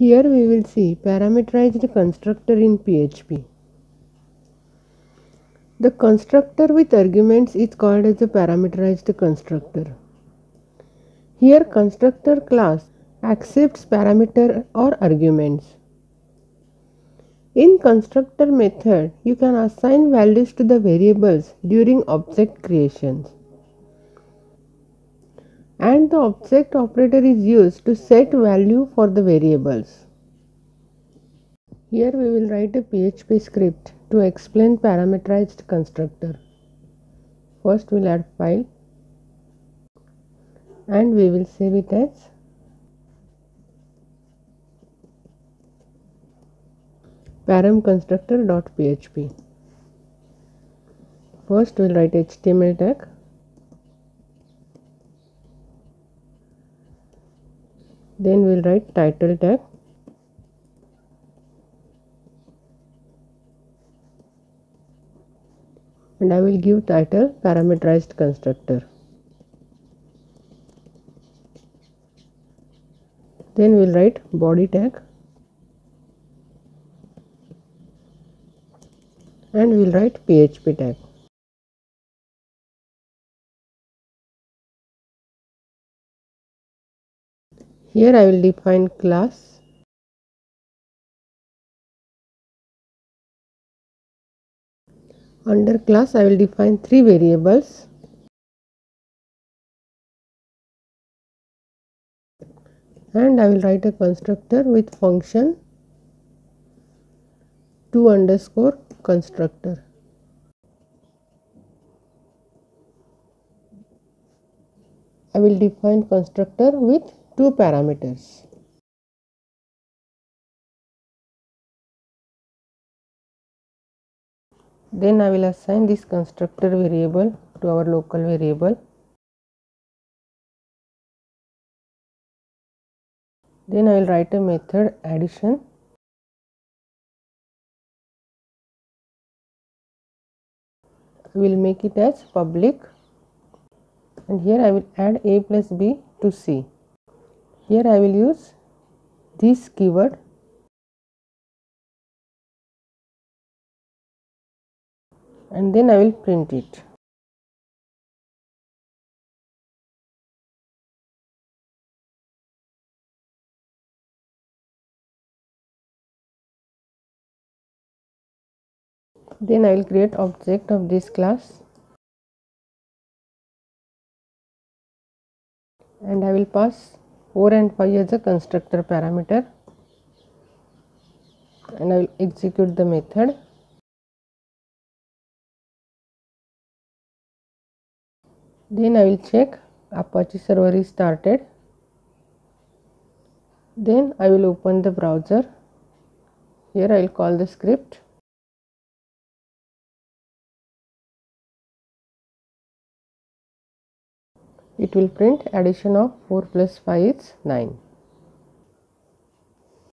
Here we will see parameterized constructor in PHP. The constructor with arguments is called as a parameterized constructor. Here constructor class accepts parameter or arguments. In constructor method, you can assign values to the variables during object creations. The object operator is used to set value for the variables. Here we will write a PHP script to explain parameterized constructor. First we will add file and we will save it as paramconstructor.php. First we will write HTML tag then we will write title tag and I will give title parameterized constructor. Then we will write body tag and we will write PHP tag. Here I will define class under class I will define three variables and I will write a constructor with function two underscore constructor. I will define constructor with two parameters. Then I will assign this constructor variable to our local variable. Then I will write a method addition I will make it as public and here I will add a plus b to c. Here I will use this keyword and then I will print it. Then I will create object of this class and I will pass 4 and 5 as a constructor parameter and I will execute the method. Then I will check Apache server is started. Then I will open the browser. Here I will call the script. It will print addition of 4 plus 5 is 9.